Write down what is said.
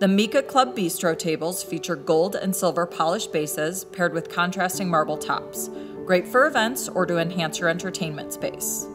The Micca Club Bistro tables feature gold and silver polished bases paired with contrasting marble tops. Great for events or to enhance your entertainment space.